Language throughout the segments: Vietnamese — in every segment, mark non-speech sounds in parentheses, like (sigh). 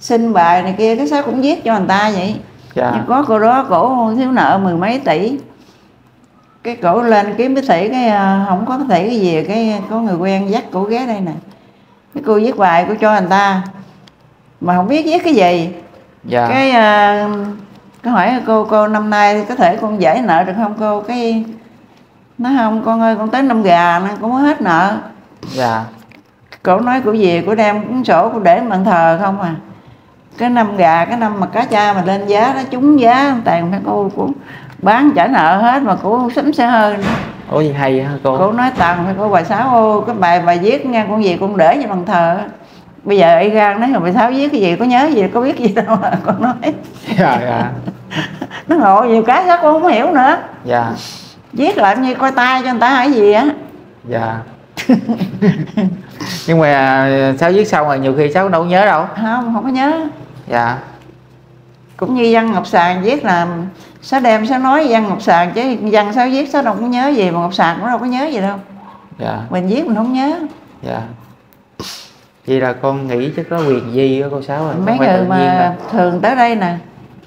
xin bài này kia cái sáu cũng viết cho người ta vậy. Dạ. Nhưng có cô đó cổ thiếu nợ mười mấy tỷ. Cái cổ lên kiếm cái tỷ cái à, không có cái tỷ cái gì cái có người quen dắt cổ ghé đây nè. Cái cô viết bài cô cho người ta. Mà không biết viết cái gì. Dạ. Cái à, cái hỏi cô cô năm nay có thể con giải nợ được không cô? Cái nói không con ơi con tới năm gà con mới hết nợ. Dạ. Cổ nói cổ về cổ đem cuốn sổ cổ để bàn thờ không à cái năm gà cái năm mà cá cha mà lên giá nó trúng giá tàn phải cô cũng bán trả nợ hết mà cổ sắm xe hơi nữa. ủa gì hay hả cô? Cổ nói tàn phải cô bà sáu ô cái bài bà viết nha con gì con để cho bàn thờ. Bây giờ y gan nói bà sáu viết cái gì có nhớ gì có biết gì đâu mà con nói. Dạ dạ. (laughs) Nó ngộ nhiều cái đó con không hiểu nữa. Dạ. Viết làm như coi tay cho người ta hỏi gì á. Dạ. (laughs) Nhưng mà à, sáu viết xong rồi nhiều khi sáu đâu có nhớ đâu. Không không có nhớ dạ. Cũng như văn ngọc sàn viết là sáu đem sáu nói văn ngọc sàn chứ văn sáu viết sáu đâu có nhớ gì mà ngọc sàn cũng đâu có nhớ gì đâu. Dạ. Mình viết mình không nhớ. Dạ. Vậy là con nghĩ chắc có quyền gì đó cô sáu rồi mấy người mà thường tới đây nè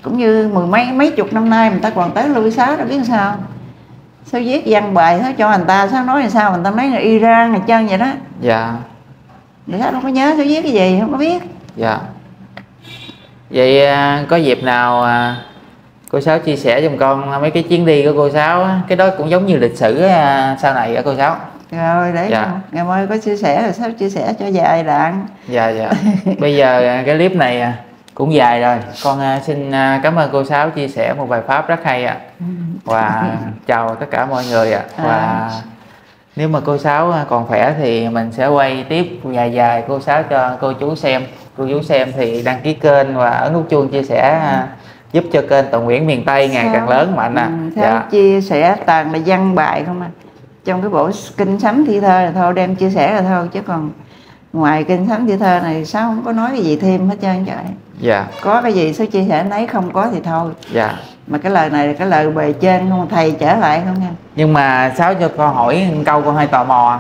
cũng như mười mấy mấy chục năm nay người ta còn tới lui sáu đâu biết sao. Sao viết văn bài sao cho người ta sao nói làm sao người ta nói là Iran này chân vậy đó. Dạ. Để sao đâu có nhớ sao viết cái gì không có biết. Dạ vậy à, có dịp nào à, cô sáu chia sẻ giùm con mấy cái chuyến đi của cô sáu cái đó cũng giống như lịch sử à, sau này á cô sáu. Rồi để Dạ. ngày mai có chia sẻ rồi sao chia sẻ cho dài đạn. Dạ dạ. Bây giờ cái clip này cũng dài rồi. Con xin cảm ơn cô sáu chia sẻ một bài pháp rất hay ạ. Và chào tất cả mọi người ạ. Và À. nếu mà cô sáu à, còn khỏe thì mình sẽ quay tiếp dài dài. Cô sáu cho cô chú xem. Cô chú xem thì đăng ký kênh và ấn nút chuông chia sẻ à, giúp cho kênh Toàn Nguyễn miền Tây ngày càng lớn mạnh ạ ừ, dạ. chia sẻ toàn là văn bài không à? Trong cái bộ kinh sấm thi thơ là thôi đem chia sẻ là thôi chứ còn ngoài kinh sấm thi thơ này sao không có nói cái gì thêm hết trơn trời? Dạ. Có cái gì sao chia sẻ nấy không có thì thôi. Dạ. Mà cái lời này là cái lời bề trên không? Thầy trở lại không nha nhưng mà sáu cho con hỏi một câu con hơi tò mò.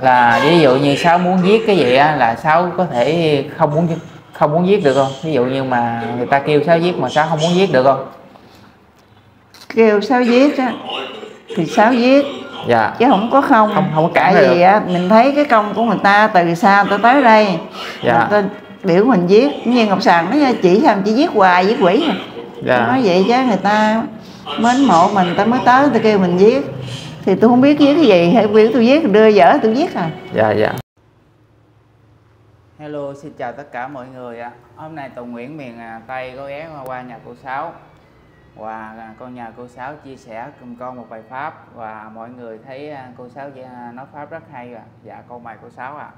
Là ví dụ như sáu muốn viết cái gì á là sáu có thể không muốn không muốn viết được không? Ví dụ như mà người ta kêu sáu viết mà sáu không muốn viết được không? Kêu sáu viết á thì sáu viết dạ. Chứ không có không. Không- không có cản tại được. vì á mình thấy cái công của người ta từ xa ta tới đây. Dạ. ta biểu mình viết như ngọc sàng nói chỉ sao chỉ viết hoài viết quỷ. À dạ nói vậy chứ người ta mến mộ mình ta mới tới ta kêu mình viết. Thì tôi không biết viết cái gì hay biểu tôi viết đưa dở tôi viết à. Dạ dạ. Hello xin chào tất cả mọi người ạ. Hôm nay Tùng Nguyễn miền à, Tây có ghé qua, qua nhà cô Sáu và à, con nhà cô Sáu chia sẻ cùng con một bài pháp. Và mọi người thấy à, cô Sáu à, nói pháp rất hay ạ. Dạ con mời cô Sáu ạ.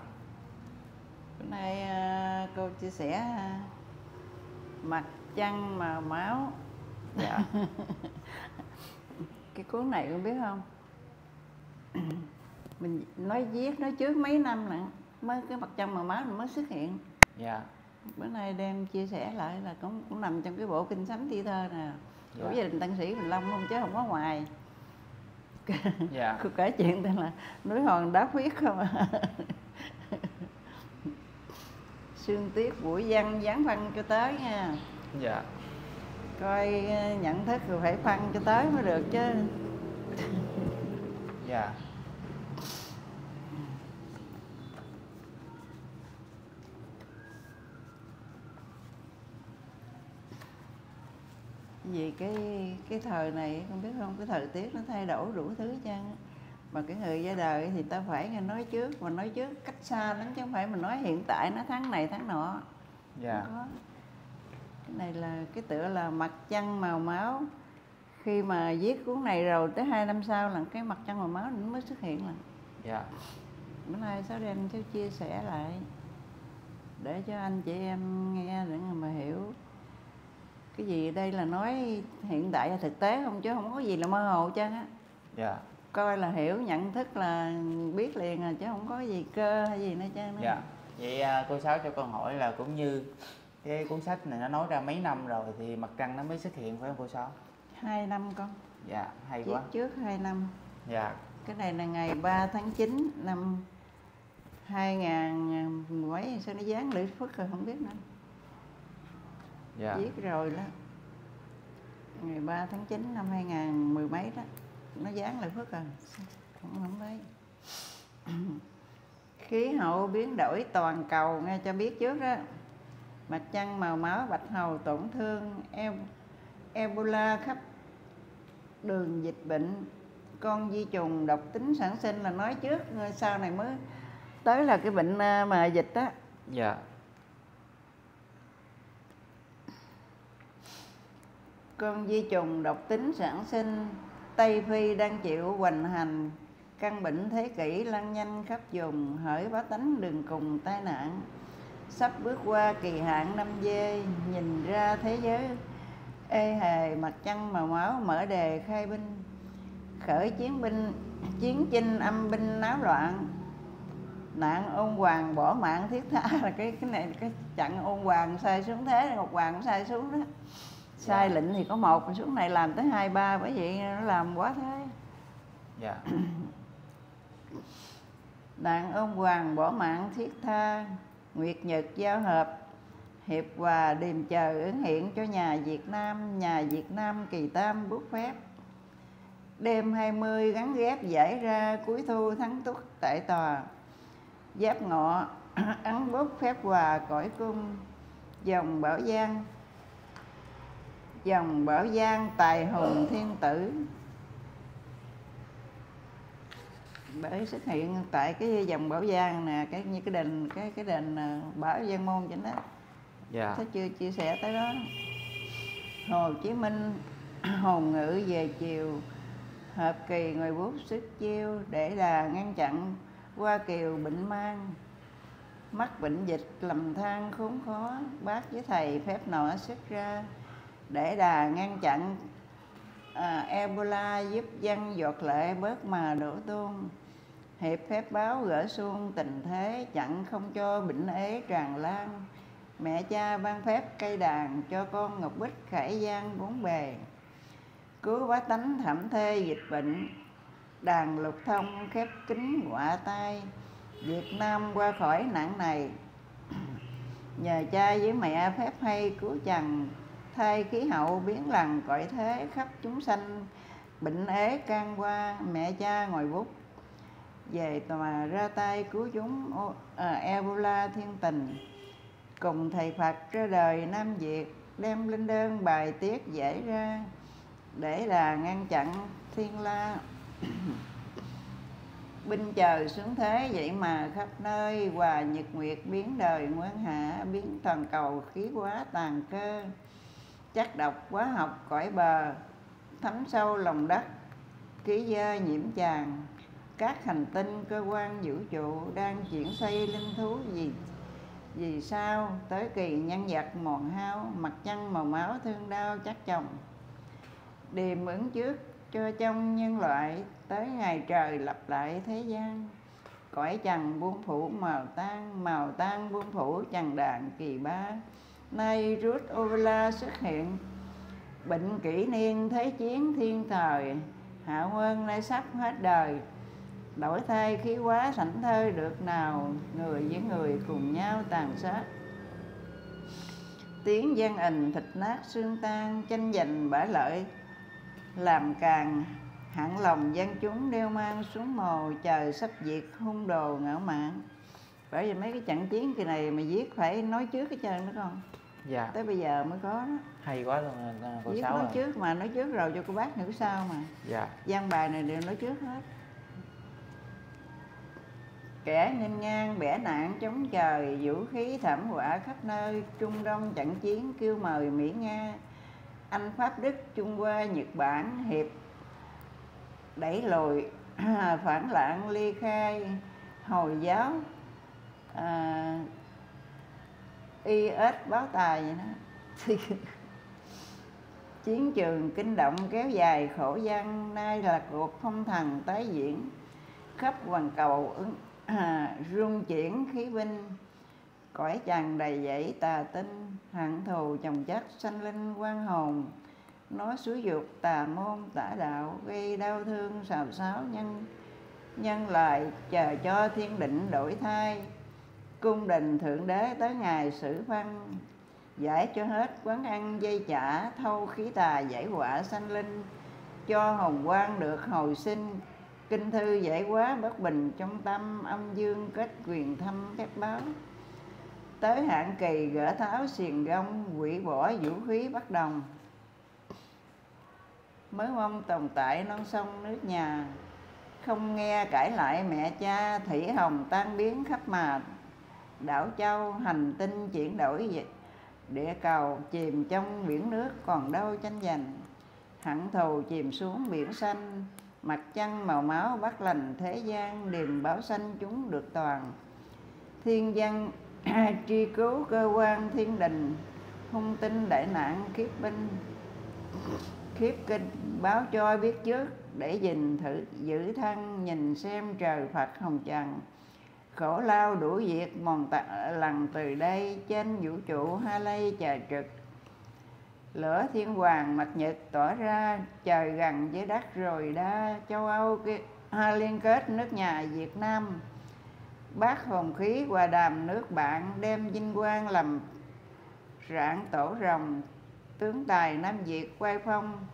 Bữa nay à, cô chia sẻ à, mặt trăng màu máu. Dạ. (laughs) Cái cuốn này con biết không? (clears throat) Mình nói viết nói trước mấy năm nè mới cái mặt trăng màu máu mới xuất hiện. Dạ. Bữa nay đem chia sẻ lại là cũng cũng nằm trong cái bộ kinh sấm thi thơ nè của gia đình tăng sĩ Bình Long không chứ không có ngoài dạ. (laughs) Cô kể chuyện tên là núi hòn đá huyết không à. (laughs) Sương tiết buổi văn dán phân cho tới nha. Dạ. Coi ờ, nhận thức rồi phải phân cho tới mới được chứ. Dạ vì cái cái thời này không biết không cái thời tiết nó thay đổi đủ thứ chứ mà cái người ra đời thì ta phải nghe nói trước mà nói trước cách xa lắm chứ không phải mình nói hiện tại nó tháng này tháng nọ. Dạ. Có. cái này là cái tựa là mặt trăng màu máu. Khi mà viết cuốn này rồi tới hai năm sau là cái mặt trăng màu máu nó mới xuất hiện là dạ. Bữa nay sáu đem cháu chia sẻ lại để cho anh chị em nghe để mà hiểu cái gì đây là nói hiện tại và thực tế không? Chứ không có gì là mơ hồ chứ á. Dạ. Coi là hiểu nhận thức là biết liền à chứ không có gì cơ hay gì nữa chứ dạ. Vậy à, cô sáu cho con hỏi là cũng như cái cuốn sách này nó nói ra mấy năm rồi thì mặt trăng nó mới xuất hiện phải không cô sáu? Hai năm con. Dạ hay viết quá. trước hai năm. Dạ. Cái này là ngày 3 tháng 9 năm 2000 mấy sao nó dán lưỡi phất rồi không biết nữa dạ. Viết rồi đó. Ngày 3 tháng 9 năm 2000 mười mấy đó. Nó dán lại phước à không không thấy. (clears throat) Khí hậu biến đổi toàn cầu nghe cho biết trước đó. Mặt trăng màu máu bạch hầu tổn thương Ebola khắp đường dịch bệnh. Con di trùng độc tính sản sinh là nói trước sau này mới tới là cái bệnh à, mà dịch á dạ con di trùng độc tính sản sinh. Tây Phi đang chịu hoành hành. Căn bệnh thế kỷ lan nhanh khắp vùng, hỡi bá tánh đừng cùng tai nạn. Sắp bước qua kỳ hạn năm dê nhìn ra thế giới ê hề mặt trăng màu máu mở đề khai binh. Khởi chiến binh, chiến chinh âm binh náo loạn. Nạn ôn hoàng bỏ mạng thiết tha là cái cái này cái chặn ôn hoàng sai xuống thế ngọc hoàng cũng sai xuống đó sai Dạ. lệnh thì có một mà xuống này làm tới hai ba bởi vậy nó làm quá thế. Dạ. (clears throat) Đàn ông hoàng bỏ mạng thiết tha nguyệt nhật giao hợp hiệp hòa điềm chờ ứng hiện cho nhà Việt Nam nhà Việt Nam kỳ tam bút phép. Đêm 20 gắn ghép giải ra cuối thu thắng túc tại tòa. Giáp ngọ (clears throat) ấn bút phép hòa cõi cung dòng bảo giang dòng bảo giang tài hùng thiên tử. Bởi xuất hiện tại cái dòng bảo giang nè cái như cái đền cái cái đền à, bảo giang môn chính đó. Dạ. Thế chưa? Chia sẻ tới đó. Hồ Chí Minh (clears throat) hồn ngữ về chiều hợp kỳ ngồi bút sức chiêu để là ngăn chặn qua kiều bệnh mang. Mắc bệnh dịch lầm than khốn khó bác với thầy phép nọ xuất ra để đà ngăn chặn à, Ebola giúp dân giọt lệ bớt mà đổ tuôn hiệp phép báo gỡ xuông tình thế chặn không cho bệnh ế tràn lan. Mẹ cha ban phép cây đàn cho con ngọc bích khải giang bốn bề. Cứu bá tánh thảm thê dịch bệnh đàn lục thông khép kính quả tay Việt Nam qua khỏi nạn này. (coughs) Nhờ cha với mẹ phép hay cứu chằn thay khí hậu biến lằn cõi thế khắp chúng sanh bệnh ế can qua mẹ cha ngồi bút. Về tòa ra tay cứu chúng à, Ebola thiên tình. Cùng thầy Phật ra đời Nam Việt đem linh đơn bài tiết giải ra để là ngăn chặn thiên la. (clears throat) Binh chờ xuống thế vậy mà khắp nơi hòa nhật nguyệt biến đời ngoan hạ biến toàn cầu khí quá tàn cơ chắc độc quá học cõi bờ. Thấm sâu lòng đất, ký dơ nhiễm tràn các hành tinh, cơ quan, vũ trụ đang chuyển xây linh thú gì, vì sao? Tới kỳ nhân vật mòn hao, mặt trăng màu máu thương đau chắc chồng. Điềm ứng trước cho trong nhân loại, tới ngày trời lập lại thế gian. Cõi trần buông phủ màu tan màu tan buông phủ trần đàn kỳ ba nay rút Ovela xuất hiện. Bệnh kỷ niên thế chiến thiên thời, hạ quân nay sắp hết đời. Đổi thay khí quá sảnh thơ được nào, người với người cùng nhau tàn sát. Tiếng gian ình thịt nát xương tan tranh giành bả lợi. Làm càng hẳn lòng dân chúng đeo mang xuống mồ trời sắp diệt hung đồ ngạo mạn. Bởi vì mấy cái trận chiến kỳ này mà viết phải nói trước cái trơn đó con dạ. Tới bây giờ mới có đó. Hay quá luôn à, cô viết sáu nói à. trước mà nói trước rồi cho cô bác hiểu sao mà. Dạ. Văn bài này đều nói trước hết. Kẻ nghênh ngang bẻ nạn chống trời vũ khí thảm họa khắp nơi trung đông trận chiến kêu mời mỹ nga. Anh pháp đức trung hoa nhật bản hiệp đẩy lùi (clears throat) phản loạn ly khai hồi giáo. À, is báo tài vậy đó. Thì (laughs) chiến trường kinh động kéo dài khổ gian nay là cuộc phong thần tái diễn. Khắp hoàn cầu ứng à, rung chuyển khí binh cõi chàng đầy dẫy tà tinh hận thù chồng chất sanh linh quan hồn. Nó xúi dục tà môn tả đạo gây đau thương xào xáo nhân nhân lại chờ cho thiên định đổi thay cung đình thượng đế tới ngày xử văn, giải cho hết quán ăn dây chả, thâu khí tà giải quả sanh linh, cho hồng quang được hồi sinh. Kinh thư giải quá bất bình trong tâm, âm dương kết quyền thâm phép báo. Tới hạn kỳ gỡ tháo xiềng gông, quỷ bỏ vũ khí bất đồng. Mới mong tồn tại non sông nước nhà, không nghe cãi lại mẹ cha, thủy hồng tan biến khắp mà đảo châu hành tinh chuyển đổi địa cầu chìm trong biển nước còn đâu tranh giành. Hẳn thù chìm xuống biển xanh, mặt trăng màu máu bắt lành thế gian điềm báo xanh chúng được toàn. Thiên văn, (clears throat) tri cứu cơ quan thiên đình, hung tinh đại nạn kiếp binh. Khiếp kinh, báo cho biết trước, để gìn thử, giữ thân nhìn xem trời phật hồng trần khổ lao đủ việc, mòn tạ lần từ đây, trên vũ trụ ha lây chờ trực. Lửa thiên hoàng mặt nhật tỏa ra, trời gần với đất rồi đa châu âu ha, liên kết nước nhà việt nam. Bác hồn khí hòa đàm nước bạn đem vinh quang làm rạng tổ rồng, tướng tài nam việt quay phong.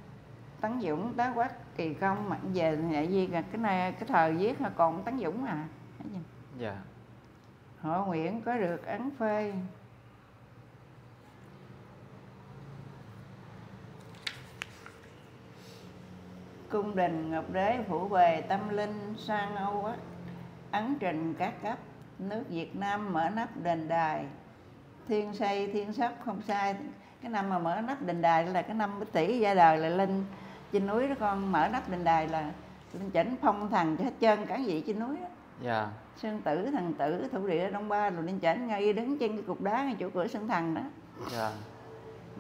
Tấn dũng tá quắc kỳ công mạnh về vậy gì cái này, cái thời viết còn tấn dũng à dạ. Họ nguyện có được ấn phê. Cung đình ngọc đế phủ bề tâm linh sang âu á ấn trình các cấp nước việt nam mở nắp đền đài. Thiên xây thiên sắp không sai. Cái năm mà mở nắp đền đài là cái năm bích tỷ ra đời là lên trên núi đó con mở nắp đền đài là lên chỉnh phong thần cho hết trơn cả vị trên núi đó. Dạ sơn tử thần tử thủ địa đông ba rồi lên chỉnh ngay đứng trên cái cục đá ngay chỗ cửa sân thần đó. Dạ.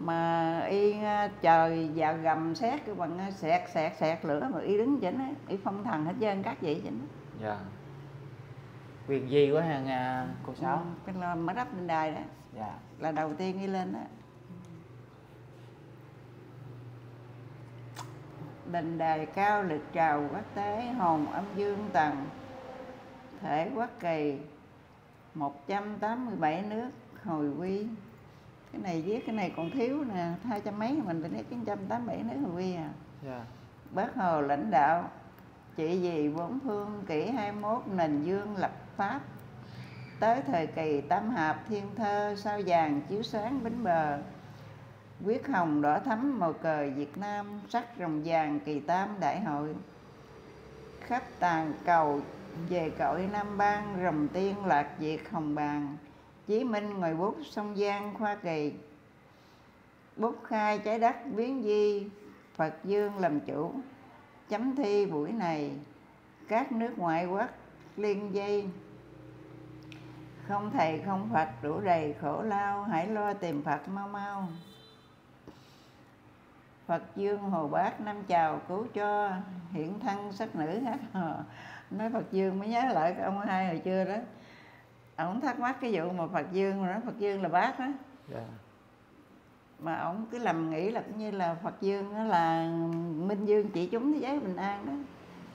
Mà y trời và gầm xét cái bằng sẹt sẹt sẹt lửa mà y đứng chỉnh ấy, y phong thần hết trơn các vị chỉnh dạ. Quyền gì quá hàng à, cô sáu? ừ, cái là mở nắp đền đài đó. Dạ. Là đầu tiên y lên đó đình đài cao lực trào quốc tế hồn âm dương tầng thể quốc kỳ 187 nước hồi quy cái này viết cái này còn thiếu nè hai trăm mấy mình phải viết chín trăm tám bảy nước hồi quy à. Dạ. Bác hồ lãnh đạo trị vì bốn phương kỷ 21 nền dương lập pháp. Tới thời kỳ tam hạp thiên thơ sao vàng chiếu sáng bến bờ. Quyết hồng đỏ thắm màu cờ Việt Nam sắc rồng vàng kỳ tam đại hội. Khắp tàn cầu về cõi Nam Bang, rồng tiên lạc Việt hồng bàn Chí Minh ngồi bút sông Giang Hoa Kỳ. Bút khai trái đất biến di, Phật Dương làm chủ, chấm thi buổi này, các nước ngoại quốc liên dây không thầy không Phật đủ đầy khổ lao, hãy lo tìm Phật mau mau. Phật Dương Hồ Bác năm chào cứu cho hiện thân sắc nữ hát hò nói Phật Dương mới nhớ lại ông hai hồi chưa đó. Ông thắc mắc cái vụ mà Phật Dương mà nói Phật Dương là bác đó dạ. Mà ông cứ lầm nghĩ là cũng như là Phật Dương đó là Minh Dương chỉ chúng thế giới bình an đó.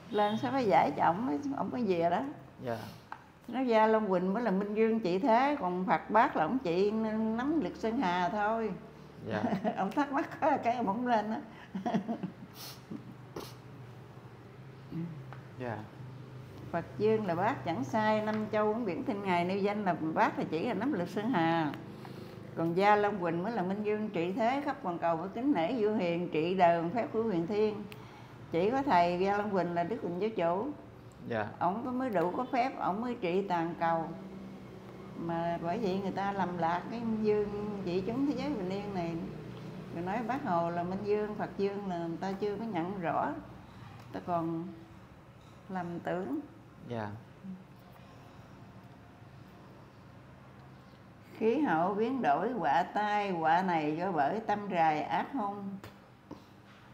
Lên sao phải giải cho ổng ổng có về đó. Dạ. Nó gia Long Quỳnh mới là Minh Dương trị thế còn Phật bác là ổng trị nắm lực Sơn Hà thôi. Dạ. (laughs) Ông thắc mắc có cái ông ổng lên đó dạ Phật Dương là bác chẳng sai năm châu bốn biển thiên ngài nêu danh là bác là chỉ là nắm lực Sơn Hà. Còn Gia Long Quỳnh mới là Minh Dương trị thế khắp toàn cầu với kính nể vua hiền trị đời phép của huyền thiên. Chỉ có thầy Gia Long Quỳnh là Đức Quỳnh Giáo Chủ. Dạ. Ổng có mới đủ có phép ổng mới trị toàn cầu. Mà bởi vậy người ta lầm lạc cái Minh Dương trị chúng thế giới bình yên này. Người nói bác hồ là Minh Dương Phật Dương là người ta chưa có nhận rõ. Ta còn lầm tưởng dạ. Khí hậu biến đổi, quả tai, quả này do bởi tâm rài ác hung.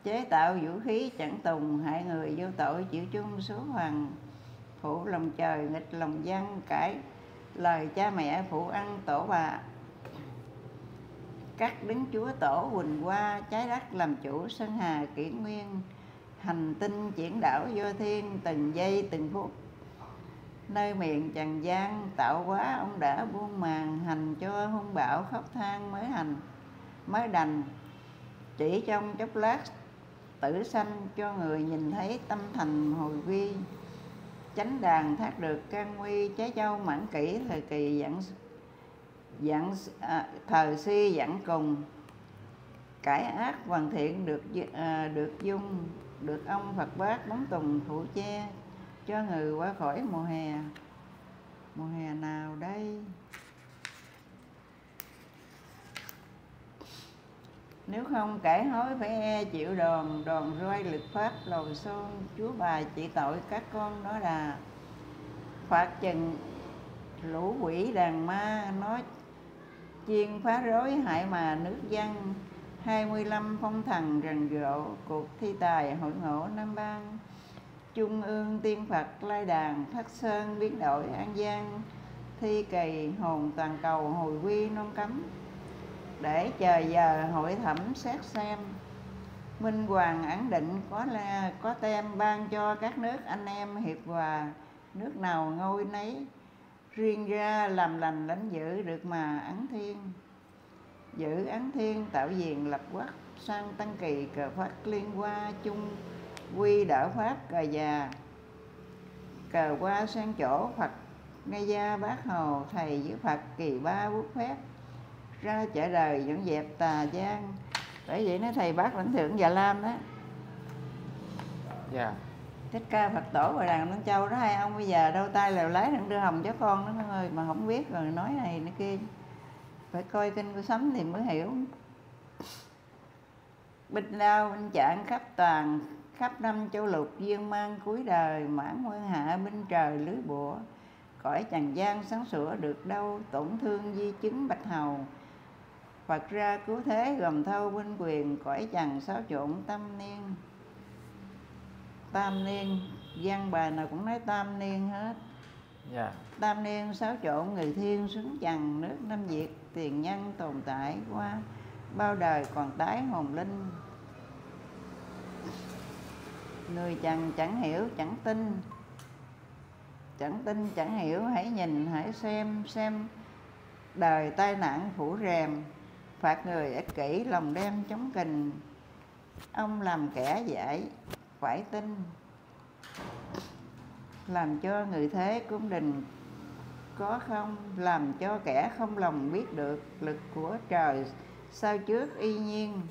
Chế tạo vũ khí chẳng tùng, hại người vô tội chịu chung số hoàng. Phụ lòng trời, nghịch lòng dân, cãi lời cha mẹ phụ ăn tổ bà. Cắt đứng chúa tổ, quỳnh hoa trái đất làm chủ sân hà kỷ nguyên. Hành tinh chuyển đảo vô thiên, từng giây, từng phút nơi miệng trần gian tạo quá ông đã buông màn hành cho hung bạo khóc than mới hành mới đành. Chỉ trong chốc lát tử sanh cho người nhìn thấy tâm thành hồi quy chánh đàn thác được can nguy trái châu mãn kỷ thời kỳ dặn dặn à, thời si dặn cùng. Cải ác hoàn thiện được à, được dung được ông Phật bác bóng tùng phụ che cho người qua khỏi mùa hè. Mùa hè nào đây? Nếu không cải hối phải e chịu đòn đòn roi lực pháp lầu xôn, chúa bà chỉ tội các con đó là phạt chừng lũ quỷ đàn ma, nói chiên phá rối hại mà nước dân 25 phong thần rần rộ, cuộc thi tài hội ngộ năm Bang Trung ương, tiên Phật, lai đàn Thất Sơn, biến đổi, An Giang, Thi kỳ, hồn toàn cầu, hồi quy non cấm. Để chờ giờ hội thẩm xét xem, Minh Hoàng ấn định có là có tem ban cho các nước anh em hiệp hòa, Nước nào ngôi nấy, Riêng ra làm lành lãnh giữ được mà ấn thiên giữ ấn thiên tạo diền lập quốc, sang tăng kỳ cờ phát liên qua chung quy đạo pháp cờ già cờ qua sang chỗ phật. Ngay gia bác hồ thầy với phật kỳ ba quốc phép ra chợ đời dọn dẹp tà gian. Bởi vậy nói thầy bác lãnh thượng già lam đó dạ. Yeah. thích ca phật tổ và đàn tân châu đó hai ông bây giờ đâu tay lèo lái đang đưa hồng cho con đó ơi mà không biết rồi nói này nói kia. Phải coi kinh của sấm thì mới hiểu. Binh đao binh trạng khắp toàn khắp năm châu lục dương mang cuối đời mãn nguyên hạ binh trời lưới bùa cõi trần gian sáng sủa được đâu tổn thương di chứng bạch hầu. Phật ra cứu thế gồm thâu binh quyền cõi trần xáo trộn tâm niên. Tam niên văn bài nào cũng nói tam niên hết. Dạ. Yeah. tam niên xáo trộn người thiên xuống trần nước năm việt tiền nhân tồn tại qua. Bao đời còn tái hồn linh người chẳng chẳng hiểu, chẳng tin. Chẳng tin, chẳng hiểu, hãy nhìn, hãy xem xem. Đời tai nạn phủ rèm, phạt người ích kỷ, lòng đem chống kình. Ông làm kẻ dạy phải tin. Làm cho người thế cung đình, có không? Làm cho kẻ không lòng biết được lực của trời, sao trước y nhiên?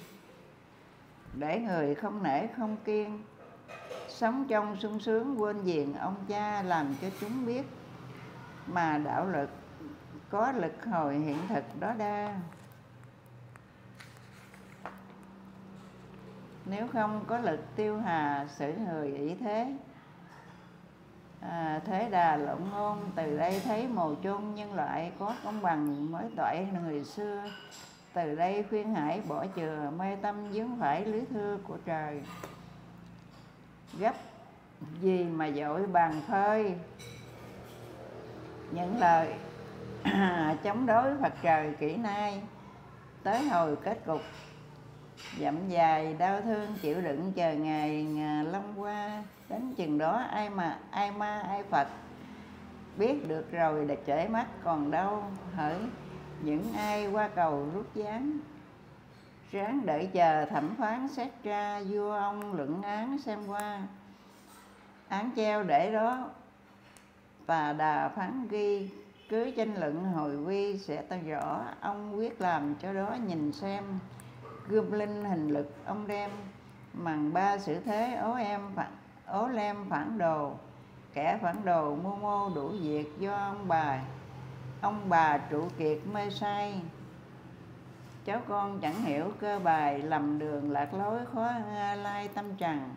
Để người không nể không kiên sống trong sung sướng quên diện ông cha làm cho chúng biết mà đạo lực có lực hồi hiện thực đó đa. Nếu không có lực tiêu hà xử người ý thế. À, thế đà lộn ngôn từ đây thấy mồ chôn nhân loại có công bằng mới toại người xưa. Từ đây khuyên hải bỏ chừa mê tâm dướng phải lưới thưa của trời gấp gì mà dội bàn phơi? Những lời (clears throat) chống đối Phật trời kỹ nay tới hồi kết cục. Dặm dài đau thương chịu đựng chờ ngày long qua. Đến chừng đó ai mà, ai ma, ai phật biết được rồi để trễ mắt còn đâu hỡi. Những ai qua cầu rút dáng ráng đợi chờ thẩm phán xét tra vua ông luận án xem qua. Án treo để đó và đà phán ghi, cứ tranh luận hồi quy sẽ ta rõ ông quyết làm cho đó nhìn xem. Gươm linh hình lực ông đem, mằng ba sự thế ố em phản ố lem phản đồ. Kẻ phản đồ mô mô đủ việc do ông bà ông bà trụ kiệt mê say cháu con chẳng hiểu cơ bài lầm đường lạc lối khó lai tâm trần.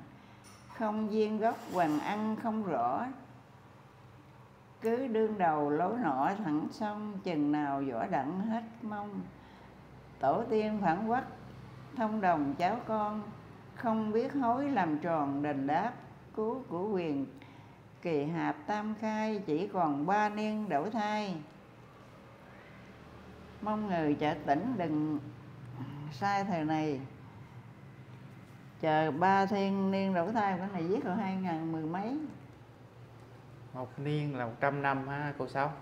Không viên gốc hoàng ăn không rõ cứ đương đầu lối nọ thẳng xong chừng nào võ đặng hết mong tổ tiên phản quắc thông đồng cháu con. Không biết hối làm tròn đền đáp cứu của quyền. Kỳ hạp tam khai chỉ còn ba niên đổi thai mong người chợ tỉnh đừng sai thời này. Chờ ba thiên niên đổi thai cái này viết rồi hai ngàn mười mấy. Một niên là 100 năm ha cô sáu.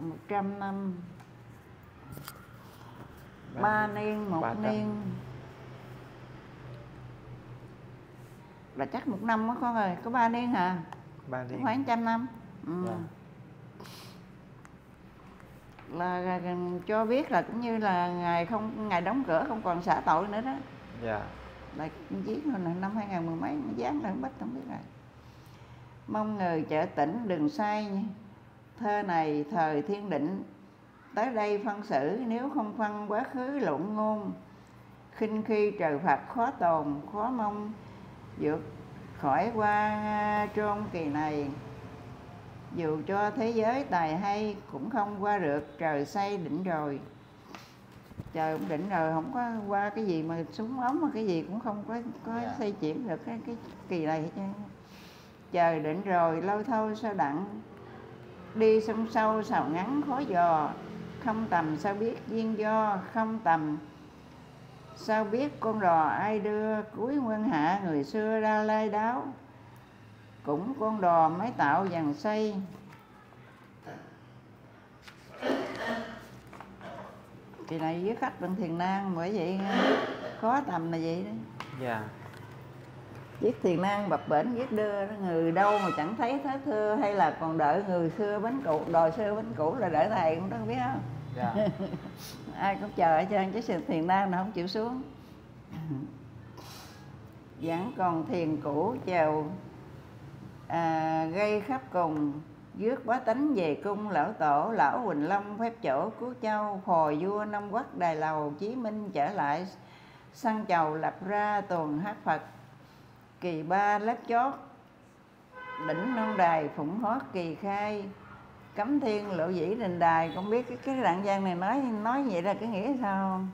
100 năm. Ba ba niên một ba trăm. niên. Là chắc một năm đó con ơi có ba niên hả? Ba niên. Phải trăm năm. Ừ. Dạ. Là, là cho biết là cũng như là ngày không ngày đóng cửa không còn xả tội nữa đó. Dạ. Là giết rồi là năm 2010 mấy nó dán lên bích không biết rồi mong người chợ tỉnh đừng sai nha. thơ này thời thiên định tới đây phân xử nếu không phân quá khứ lộn ngôn. Khinh khi trời phạt khó tồn khó mong vượt khỏi qua trôn kỳ này dù cho thế giới tài hay cũng không qua được trời xây đỉnh rồi. Trời cũng đỉnh rồi không có qua cái gì mà súng ống mà cái gì cũng không có có Dạ. xây chuyển được cái cái kỳ này hết trơn. Trời đỉnh rồi lâu thâu sao đặng? Đi sông sâu sào ngắn khó dò. Không tầm sao biết duyên do không tầm sao biết con đò ai đưa. Cuối nguyên hạ người xưa ra lai đáo cũng con đò mới tạo dàn xây. Kỳ này viết khách bằng thiền nan bởi vậy khó tầm là vậy đó. Dạ. Viết thiền nan bập bển viết đưa người đâu mà chẳng thấy thế thưa hay là còn đợi người xưa bánh cũ đòi xưa bánh cũ là đợi thầy cũng đâu biết không? Dạ. (laughs) Ai cũng chờ ở trên chứ sự thiền nan nào không chịu xuống. Vẫn còn thiền cũ chèo à, gây khắp cùng dước bá tánh về cung lão tổ lão quỳnh long phép chỗ cứu châu phò vua năm quốc đài lầu chí minh trở lại săn chầu lập ra tuần hát phật kỳ ba lớp chót đỉnh non đài phụng hót kỳ khai cấm thiên lộ dĩ đình đài. Con biết cái cái đoạn văn này nói nói vậy là cái nghĩa sao không?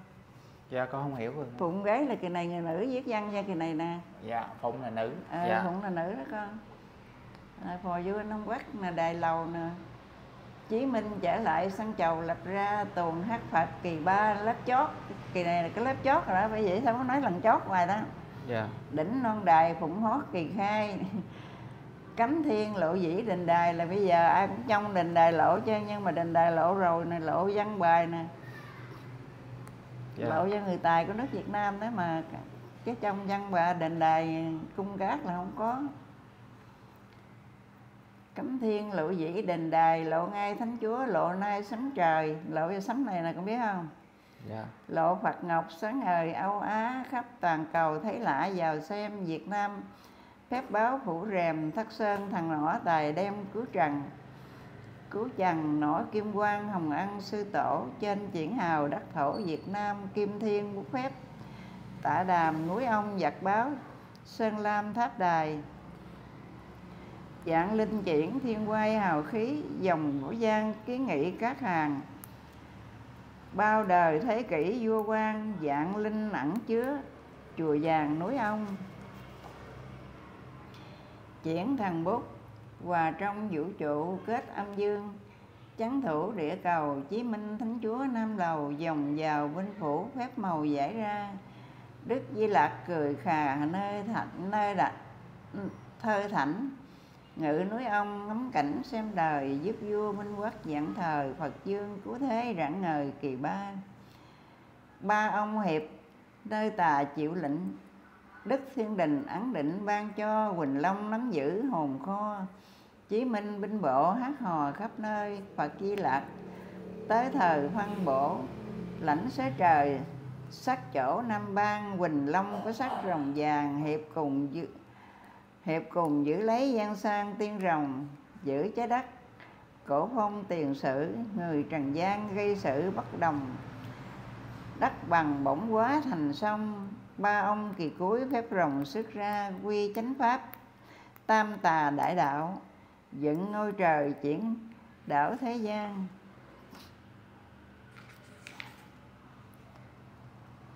Dạ con không hiểu rồi. Phụng gái là kỳ này người nữ viết văn cho kỳ này nè. Dạ phụng là nữ. À, dạ. Phụng là nữ đó con à, phò vua nông quắc là đài lầu nè. Chí minh trở lại sân chầu lập ra tuần hát phật kỳ ba lớp chót. Kỳ này là cái lớp chót rồi đó bởi vậy sao có nói lần chót ngoài đó dạ. Đỉnh non đài phụng hót kỳ khai. Cấm thiên lộ dĩ đình đài là bây giờ ai cũng trong đình đài lộ chứ nhưng mà đình đài lộ rồi nè lộ văn bài nè. Dạ. Lộ cho người tài của nước Việt Nam đó mà cái trong văn bài đình đài cung cát là không có cấm thiên lộ dĩ đình đài lộ ngay thánh chúa lộ nay sấm trời. Lộ cho sấm này nè con biết không? Dạ. Lộ Phật Ngọc sáng ngời Âu Á khắp toàn cầu thấy lạ vào xem Việt Nam. Phép báo phủ rèm thất sơn thằng nỏ tài đem cứu trần. Cứu trần nỏ kim quang hồng ân sư tổ. Trên triển hào đất thổ Việt Nam kim thiên bút phép. Tạ đàm núi ông giặc báo sơn lam tháp đài dạng linh chuyển, thiên quay, hào khí, dòng ngũ giang, kiến nghị các hàng. Bao đời thế kỷ vua quan, dạng linh ẩn chứa, chùa vàng núi ông. Chuyển thần bút, hòa trong vũ trụ, kết âm dương. Chấn thủ địa cầu, chí minh thánh chúa nam lầu, dòng vào vinh phủ, phép màu giải ra. Đức di lạc cười khà nơi thạnh nơi đặt thơ thảnh ngự núi ông ngắm cảnh xem đời, giúp vua minh quốc dạng thời phật dương cứu thế rạng ngời kỳ ba. Ba ông hiệp nơi tà chịu lệnh, đức thiên đình ấn định ban cho quỳnh long nắm giữ hồn kho. Chí minh binh bộ hát hò khắp nơi, phật di lạc tới thời phân bổ. Lãnh xế trời, sắc chỗ nam ban quỳnh long có sắc rồng vàng hiệp cùng giữ hiệp cùng giữ lấy gian sang tiên rồng, giữ trái đất. Cổ phong tiền sử, người trần gian gây sự bất đồng. Đất bằng bổng quá thành sông, ba ông kỳ cuối phép rồng xuất ra quy chánh pháp. Tam tà đại đạo, dựng ngôi trời chuyển đảo thế gian.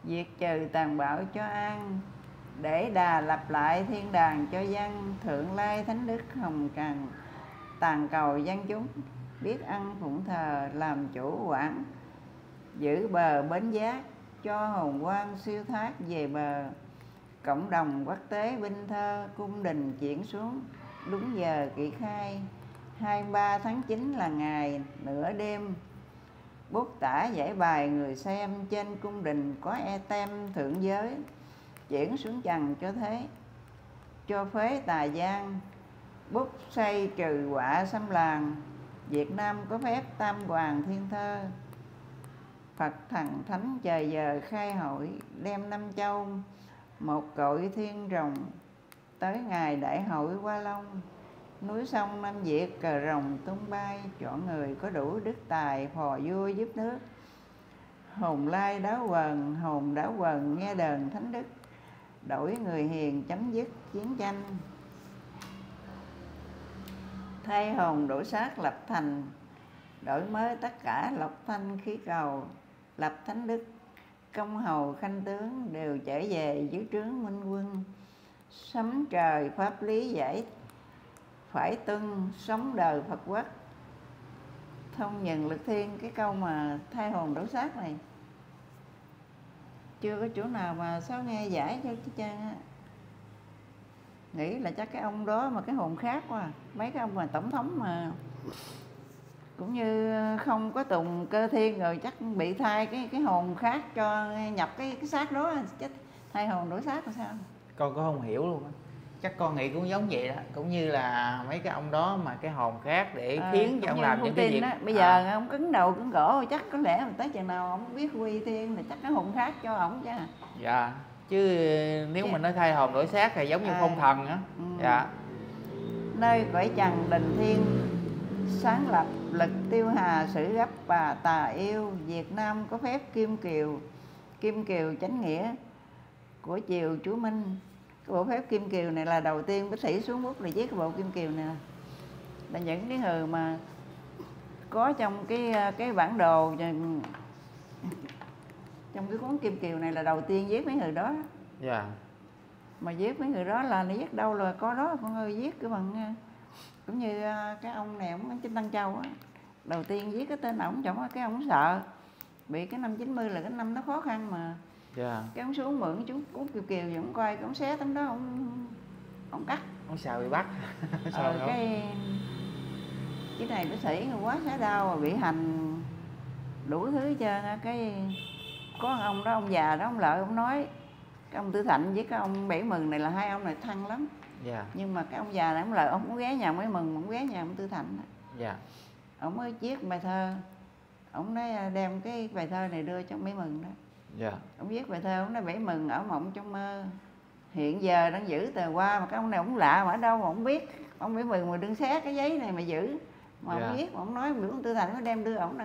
Diệt trừ tàn bạo cho an để đà lập lại thiên đàng cho dân, thượng lai thánh đức hồng trần tàn cầu dân chúng, biết ăn phụng thờ, làm chủ quản, giữ bờ bến giác, cho hồn quang siêu thoát về bờ. Cộng đồng quốc tế binh thơ cung đình chuyển xuống, đúng giờ kỵ khai 23 tháng 9 là ngày nửa đêm. Bút tả giải bài người xem trên cung đình có e tem thượng giới chuyển xuống trần cho thế, cho phế tà gian, bút xây trừ quả xâm làng. Việt Nam có phép tam hoàng thiên thơ. Phật thần thánh chờ giờ khai hội, đem năm châu, một cội thiên rồng. Tới ngày đại hội qua long, núi sông nam việt cờ rồng tung bay. Chọn người có đủ đức tài phò vua giúp nước. Hồn lai đáo quần, hồn đáo quần, nghe đờn thánh đức đổi người hiền chấm dứt chiến tranh. Thay hồn đổi xác lập thành, đổi mới tất cả lộc thanh khí cầu, lập thánh đức. Công hầu khanh tướng đều trở về dưới trướng minh quân. Sấm trời pháp lý giải, phải tuân sống đời phật quốc. Thông nhận lực thiên cái câu mà thay hồn đổi xác này chưa có chỗ nào mà sao nghe giải cho chứ trang á. Nghĩ là chắc cái ông đó mà cái hồn khác quá à. mấy cái ông mà tổng thống mà. Cũng như không có tùng cơ thiên rồi chắc bị thay cái cái hồn khác cho nhập cái cái xác đó, chết thay hồn đổi xác làm sao? Con có không hiểu luôn á chắc con nghĩ cũng giống vậy đó. Cũng như là mấy cái ông đó mà cái hồn khác để Ờ, khiến cho ông làm những cái việc á, bây À, giờ ông cứng đầu cứng cổ chắc có lẽ tới chừng nào ông biết quy thiên thì chắc cái hồn khác cho ổng chứ. Dạ. Chứ nếu Dạ. mình nói thay hồn đổi xác thì giống như À. phong thần á. Ừ. dạ. Nơi cõi trần đình thiên sáng lập lực tiêu hà sử gấp và tà yêu Việt Nam có phép kim kiều kim kiều chánh nghĩa của triều Chúa Minh cái bộ phép kim kiều này là đầu tiên bích thủy xuống bút là viết cái bộ kim kiều này. Nè. là những cái người mà có trong cái cái bản đồ trong cái cuốn kim kiều này là đầu tiên viết mấy người đó. Dạ. Mà viết mấy người đó là nó viết đâu là có đó con ơi viết cái bằng à, cũng như à, cái ông này ông trên Tăng Châu á. Đầu tiên viết cái tên ổng trọng cái ông sợ. Bị cái năm 90 là cái năm nó khó khăn mà dạ. Cái ông xuống mượn chú cút kiều kiều ông coi cái ông xé tấm đó ông ông cắt. Ông sao bị bắt. (laughs) Sao ờ, cái cái này nó sĩ quá xá đau bị hành đủ thứ trơn cái có ông đó ông già đó ông lợi ông nói cái ông tư thạnh với cái ông bảy mừng này là hai ông này thăng lắm. Dạ. Nhưng mà cái ông già này ông lợi ông cũng ghé nhà mấy mừng ông ghé nhà ông tư thạnh đó. dạ. Ông mới viết bài thơ. Ông nói à, đem cái bài thơ này đưa cho mấy mừng đó dạ. Ông viết bài thơ ông nói bảy mừng ở mộng trong mơ. Hiện giờ đang giữ tờ qua mà cái ông này ông lạ mà ở đâu mà ông biết. Ông bảy mừng mà đừng xé cái giấy này mà giữ. Mà Dạ. ông viết mà ông nói biểu ông tư thành nó đem đưa ổng đó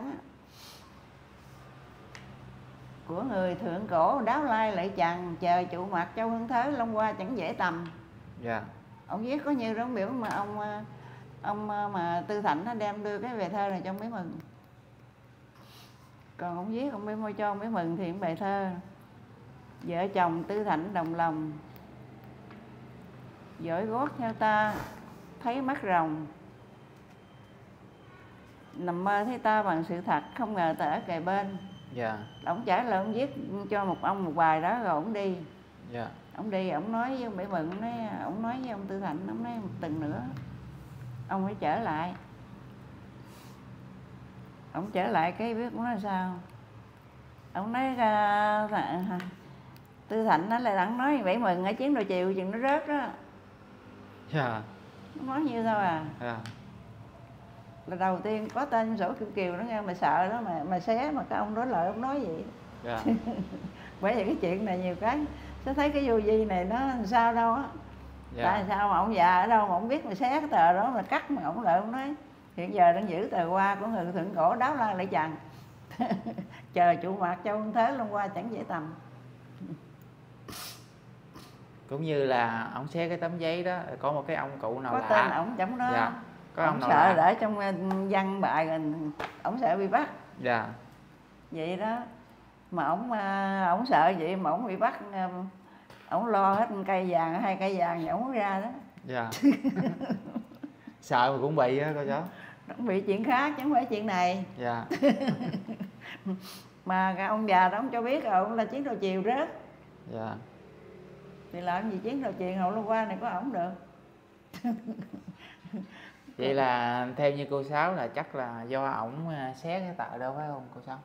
của người thượng cổ đáo lai lại chằng chờ trụ mặt châu hương thế long qua chẳng dễ tầm. Dạ. Ông viết có như đó ông biểu mà ông ờ, ông ờ, mà tư thạnh nó đem đưa cái bài thơ này cho ông bé mừng còn ông viết ông bé môi cho ông bé mừng thì bài thơ. Vợ chồng tư thạnh đồng lòng. Dõi gót theo ta thấy mắt rồng. Nằm mơ thấy ta bằng sự thật không ngờ ta ở kề bên. Dạ. Ông trả lời ông viết cho một ông một bài đó rồi ông đi. Dạ. Ông đi ông nói với ông bảy mừng ông nói ông nói với ông tư thạnh ông nói một tuần nữa. Ông phải trở lại ông trở lại cái biết ông nói sao? Ông nói thà- tư thạnh nó lại đặng nói bảy mừng ở chuyến đôi chiều chừng nó rớt đó. Dạ. Nó nói như sao à? Dạ. Là đầu tiên có tên sổ kiều kiều nó nghe mà sợ đó mà mà xé mà cái ông đó lời ông nói vậy. Dạ. (laughs) Bởi vì cái chuyện này nhiều cái sẽ thấy cái vô vi này nó làm sao đâu á. Tại dạ sao mà ông già ở đâu mà ông biết mà xé cái tờ đó mà cắt mà ông lợi ông nói hiện giờ đang giữ tờ qua của người thượng cổ đáo lan lại chằng (laughs) chờ chủ mặt châu Hưng thế luôn qua chẳng dễ tầm. Cũng như là ông xé cái tấm giấy đó có một cái ông cụ nào có lạ. tên ổng trong đó. Dạ có ông ông nào sợ lạ. để trong ờ, văn bài rồi ổng sợ bị bắt. Dạ. Vậy đó. Mà ổng ờ, ổng sợ vậy mà ổng bị bắt ờ, ổng lo hết cây vàng hai cây vàng ổng ra đó. Dạ. (laughs) Sợ mà cũng bị á cô cháu ổng bị chuyện khác chứ không phải chuyện này. Dạ. (laughs) Mà cái ông già đó ông cho biết rồi ông là chiến đồ chiều rớt. Dạ. Thì làm gì chiến đồ chiều hậu hôm qua này có ổng được. (laughs) Vậy là theo như cô sáu là chắc là do ổng à, xé cái tờ đâu phải không cô sáu?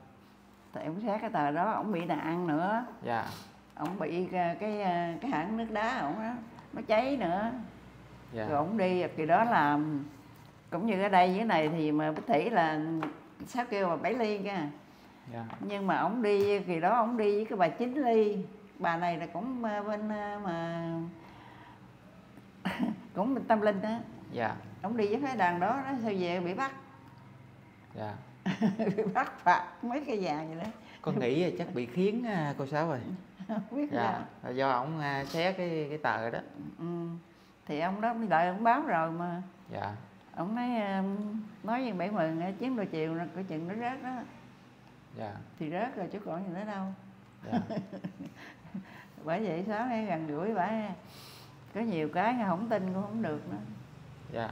Tại ông xét cái tờ đó ổng bị nạn nữa. Dạ. Ổng bị cái cái, cái hãng nước đá ổng đó nó cháy nữa. Dạ. Rồi ổng đi kỳ đó là cũng như ở đây dưới này thì mà bích thủy là sáu kêu mà bảy ly nha dạ. Nhưng mà ổng đi kỳ đó ổng đi với cái bà chín ly. Bà này là cũng ờ, bên ờ, mà (laughs) cũng bên tâm linh đó dạ. Ổng đi với phái đoàn đó đó sao về bị bắt. Dạ. (laughs) Bị bắt phạt mấy cái vàng vậy đó. Con nghĩ là chắc bị khiến à, cô sáu rồi. (laughs) Không biết dạ. là do ổng à, xé cái cái tờ đó. Ừ. thì ông đó đợi ông báo rồi mà. Dạ ông nói ờ, nói với bảy mừng chín giờ chiều là coi chừng nó rớt đó. Dạ. Thì rớt rồi chứ còn gì nữa đâu. Dạ. (laughs) Bởi vậy sáu hay gần gũi bả có nhiều cái không tin cũng không được nữa. Dạ.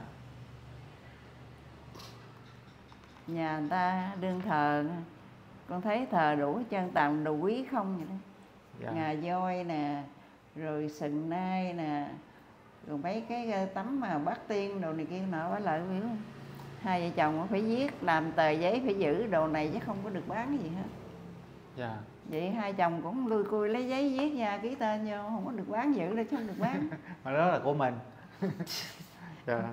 Nhà người ta đương thờ con thấy thờ đủ trơn tầm đồ quý không vậy đó. Dạ. Ngà voi nè rồi sừng nai nè rồi mấy cái ờ, tấm mà bắt tiên đồ này kia nọ bả lợi biểu hai vợ chồng phải viết làm tờ giấy phải giữ đồ này chứ không có được bán gì hết. Dạ. Vậy hai chồng cũng lui cui lấy giấy viết nha ký tên vô không có được bán giữ đâu chứ không được bán. (laughs) Mà đó là của mình. (laughs) Dạ.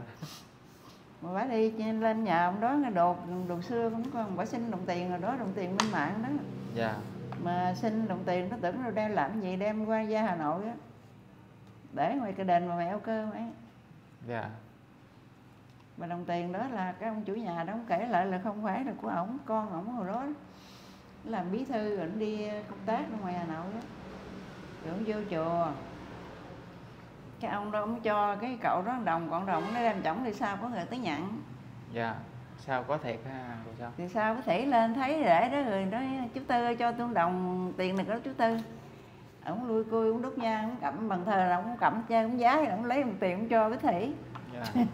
Mà bả đi lên nhà ông đó đồ đồ xưa cũng còn bả xin đồng tiền rồi đó đồng tiền minh mạng đó. Dạ. Mà xin đồng tiền nó tưởng nó đem làm gì đem qua ra hà nội á để ngoài cái đền mà mẹ eo cơ ấy. Dạ. Mà đồng tiền đó là cái ông chủ nhà đó ông kể lại là không phải là của ổng con ổng hồi đó làm bí thư rồi ông đi công tác ở ngoài hà nội đó rồi ông vô chùa. Cái ông đó ông cho cái cậu đó đồng còn đồng nó đem chổng đi sao có người tới nhận? Dạ sao có thiệt ha sáu thì sao có thể lên thấy để đó người nói chú tư ơi, cho tôi đồng tiền này đó chú tư ổng lui cui ổng đốt nhang ổng cầm bằng thờ là ổng cầm chơi ổng giá ổng lấy đồng tiền ổng cho cái thủy dạ. (laughs)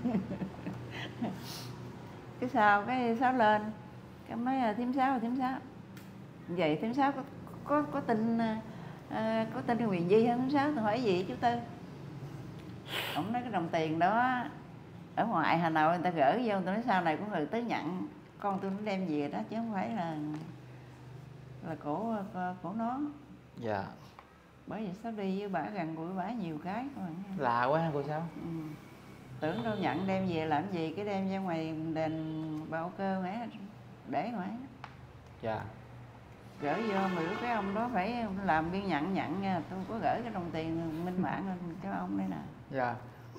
Cái sao cái sáu lên cái ông nói là thím sáu thím sáu. Vậy thím sáu có có có tin ờ, có tin quyền di không thím sáu? Tôi hỏi gì chú tư? Ông nói cái đồng tiền đó ở ngoài hà nội người ta gửi vô tôi nói sau này có người tới nhận. Con tôi nó đem về đó chứ không phải là là của của nó dạ bởi vì sao đi với bả gần gũi bả nhiều cái các bạn lạ quá cô sáu? Ừ. tưởng đâu nhận đem về làm gì cái đem ra ngoài đền bao cơ mẹ để ngoài dạ. Gửi vô mà lúc cái ông đó phải làm biên nhận nhận nha tôi có gửi cái đồng tiền minh mạng lên cho ông đây nè. Dạ.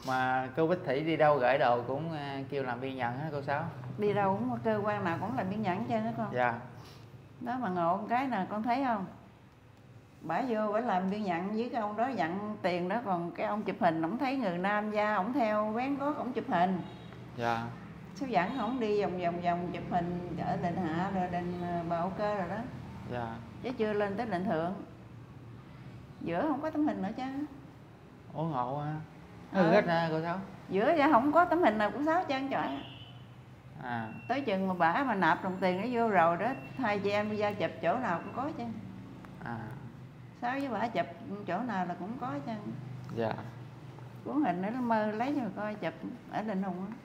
Mà cô bích thủy đi đâu gửi đồ cũng à, kêu làm biên nhận hết cô sáu? Đi đâu cũng cơ quan nào cũng làm biên nhận cho hết con. Dạ. Đó mà ngộ một cái nè con thấy không bả vô bả làm biên nhận với cái ông đó nhận tiền đó còn cái ông chụp hình ổng thấy người nam gia ổng theo vén có ổng chụp hình. Dạ. Số dẫn ổng đi vòng vòng vòng chụp hình ở đền hạ rồi đền ờ, bà cơ rồi đó. Dạ. Chứ chưa lên tới đền thượng. Giữa không có tấm hình nữa chứ. Ủa ngộ ha hư hết ha cô sáu giữa ra không có tấm hình nào của sáu chân trời. À. Tới chừng mà bả mà nạp đồng tiền nó vô rồi đó hai chị em đi ra chụp chỗ nào cũng có chứ. À sáu với bả chụp chỗ nào là cũng có chứ dạ. Cuốn hình nó mơ lấy cho coi chụp ở đền hùng á.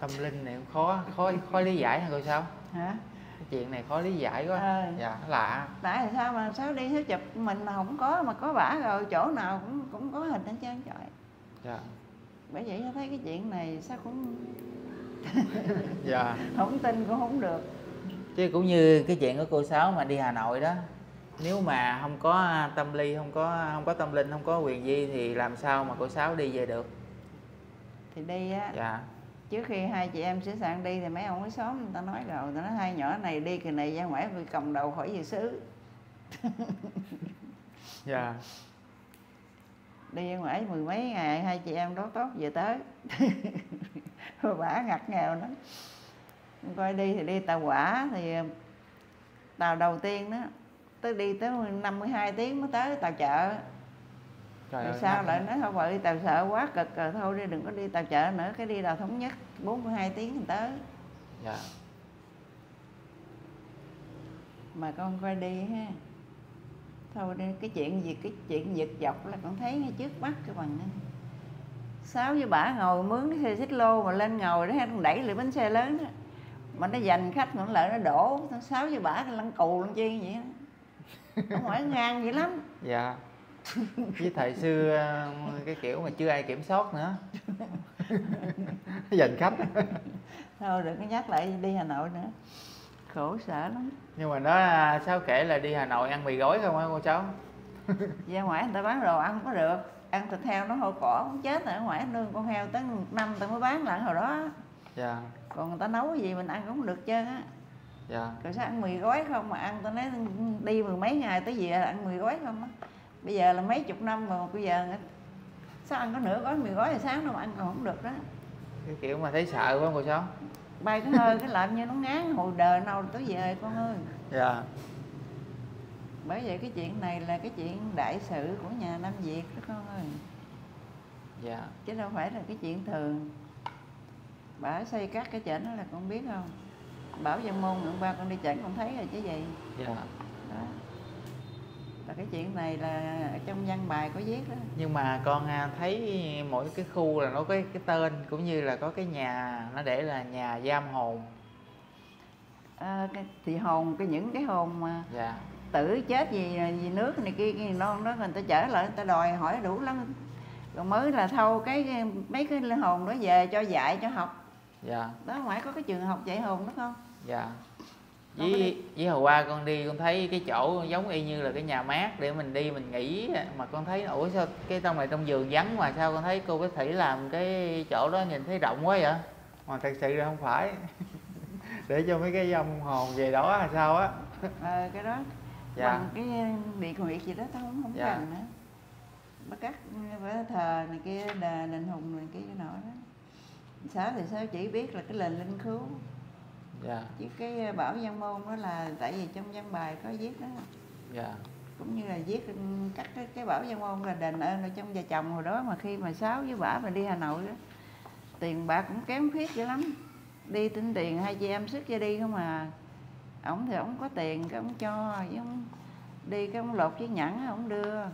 Tâm linh này cũng khó khó khó lý giải ha cô sáu? Hả? Chuyện này khó lý giải quá. Ờ. dạ lạ. Tại sao mà sáu đi sáu chụp mình là không có mà có bả rồi chỗ nào cũng cũng có hình hết trơn trời. Dạ. Bởi vậy thấy cái chuyện này sao cũng dạ. (laughs) không tin cũng không được. Chứ cũng như cái chuyện của cô sáu mà đi hà nội đó nếu mà không có tâm ly không có không có tâm linh không có quyền di thì làm sao mà cô sáu đi về được? Thì đi á. Dạ. Trước khi hai chị em sửa soạn đi thì mấy ông ở xóm người ta nói rồi người ta nói hai nhỏ này đi kỳ này ra ngoài vì cầm đầu khỏi về xứ. (laughs) Dạ. Đi ra ngoài mười mấy ngày hai chị em đó tốt về tới. (laughs) Bả ngặt nghèo lắm. Coi đi thì đi tàu hỏa thì tàu đầu tiên đó tới đi tới 52 tiếng mới tới tàu chợ trời rồi ơi sao lại nói thôi vậy tàu sợ quá cực rồi thôi đi đừng có đi tàu chợ nữa cái đi tàu thống nhất 42 tiếng thì tới. Dạ. Mà con coi đi ha. Thôi đi cái chuyện gì cái chuyện giật dọc là con thấy ngay trước mắt cái bằng sáu với bả ngồi mướn cái xe xích lô mà lên ngồi đó đẩy lại bánh xe lớn đó. Mà nó giành khách mà nó lợi nó đổ sáu với bả lăn cù lăn chi vậy đó không phải ngang vậy lắm. Dạ. Với thời xưa cái kiểu mà chưa ai kiểm soát nữa. Giành khách. Thôi đừng có nhắc lại đi hà nội nữa. Khổ sở lắm. Nhưng mà nó sao kể là đi hà nội ăn mì gói không hả cô cháu? Ra ngoài người ta bán đồ ăn không có được. Ăn thịt heo nó hôi cỏ không chết ở ngoài nương con heo tới năm ta mới bán lại hồi đó. Dạ. Còn người ta nấu gì mình ăn cũng được trơn á dạ. Rồi sao ăn mì gói không mà ăn tôi nói đi mười mấy ngày tới về ăn mì gói không á. Bây giờ là mấy chục năm mà bây giờ sao ăn có nửa gói mì gói thì sáng đâu mà ăn còn không được đó. Cái kiểu mà thấy sợ quá cô cháu. Bay cái hơi cái làm như nó ngán hồi đời nào tới về con ơi. Dạ. Bởi vậy cái chuyện này là cái chuyện đại sự của nhà Nam Việt đó con ơi. Dạ. Chứ đâu phải là cái chuyện thường. Bà xây cắt cái chảnh đó là con biết không bảo dân môn ngưỡng ba con đi chảnh con thấy rồi chứ gì. Dạ. Đó. Là cái chuyện này là ở trong văn bài có viết đó. Nhưng mà con à, thấy mỗi cái khu là nó có cái tên cũng như là có cái nhà nó để là nhà giam hồn. À, cái, thì hồn cái những cái hồn mà dạ. tử chết gì gì nước này kia cái non đó người ta trở lại người ta đòi hỏi đủ lắm. Rồi mới là thâu cái, cái mấy cái linh hồn đó về cho dạy cho học dạ. Đó không phải có cái trường học dạy hồn đó không? Dạ. Có với với hồi qua con đi con thấy cái chỗ giống y như là cái nhà mát để mình đi mình nghỉ mà con thấy ủa sao cái trong này trong vườn vắng mà sao con thấy cô cái thủy làm cái chỗ đó nhìn thấy rộng quá vậy? Mà thật sự là không phải. (laughs) Để cho mấy cái dông hồn về đó hay sao á. Ờ cái đó. Dạ. bằng cái địa huyệt gì đó tao không không Dạ. cần nữa. Bắt cắt phải thờ này kia đà đền hùng này kia cái nọ đó sáu thì sáu chỉ biết là cái lệnh linh cứu. Dạ. Chứ cái bảo văn môn đó là tại vì trong văn bài có viết đó. Dạ. Cũng như là viết cắt cái, cái bảo văn môn là đền ơn ở trong vợ chồng hồi đó mà khi mà sáu với bả mà đi hà nội đó tiền bạc cũng kém khuyết dữ lắm. Đi tính tiền hai chị em sức cho đi không mà ổng thì ổng có tiền cái ổng cho chứ ổng đi cái ổng lột chiếc nhẫn ổng đưa